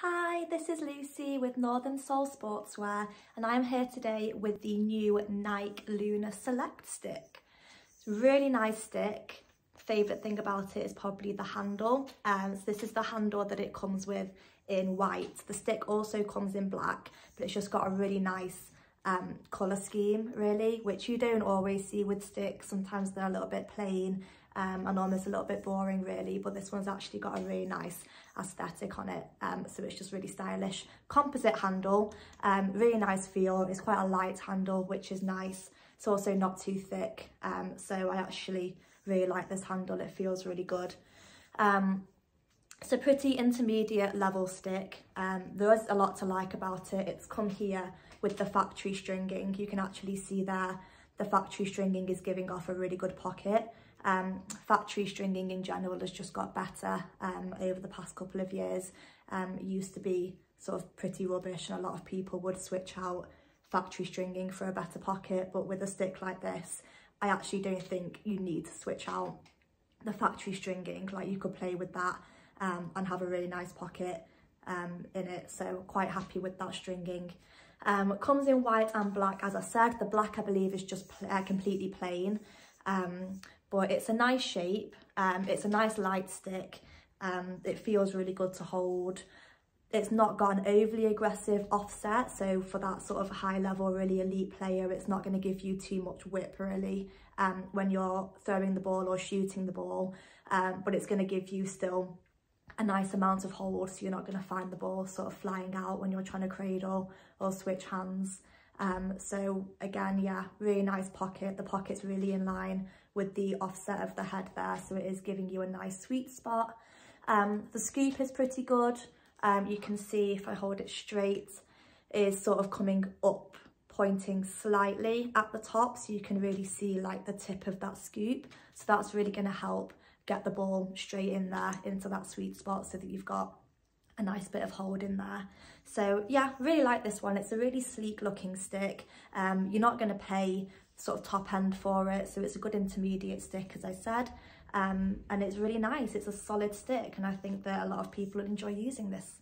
Hi, this is Lucy with Northern Soul Sportswear and I'm here today with the new Nike Lunar Select stick. It's a really nice stick. Favourite thing about it is probably the handle. Um, so this is the handle that it comes with in white. The stick also comes in black, but it's just got a really nice um, colour scheme really, which you don't always see with sticks. Sometimes they're a little bit plain um, and almost a little bit boring really, but this one's actually got a really nice aesthetic on it. Um, so it's just really stylish. Composite handle, um, really nice feel. It's quite a light handle, which is nice. It's also not too thick. Um, so I actually really like this handle. It feels really good. Um, it's a pretty intermediate level stick. Um, there is a lot to like about it. It's come here with the factory stringing. You can actually see there the factory stringing is giving off a really good pocket. Um, factory stringing in general has just got better um, over the past couple of years. Um, it used to be sort of pretty rubbish and a lot of people would switch out factory stringing for a better pocket. But with a stick like this, I actually don't think you need to switch out the factory stringing. Like you could play with that um, and have a really nice pocket um, in it. So quite happy with that stringing. Um, it comes in white and black, as I said. The black, I believe, is just pl uh, completely plain. Um, but it's a nice shape. Um, it's a nice light stick. Um, it feels really good to hold. It's not got an overly aggressive offset. So for that sort of high level, really elite player, it's not going to give you too much whip really um, when you're throwing the ball or shooting the ball. Um, but it's going to give you still a nice amount of hold so you're not going to find the ball sort of flying out when you're trying to cradle or switch hands. Um, so again, yeah, really nice pocket. The pocket's really in line with the offset of the head there. So it is giving you a nice sweet spot. Um, the scoop is pretty good. Um, you can see if I hold it straight, is sort of coming up, pointing slightly at the top. So you can really see like the tip of that scoop. So that's really gonna help get the ball straight in there into that sweet spot so that you've got a nice bit of hold in there. So yeah, really like this one. It's a really sleek looking stick. Um, you're not going to pay sort of top end for it. So it's a good intermediate stick, as I said. Um, and it's really nice. It's a solid stick. And I think that a lot of people enjoy using this.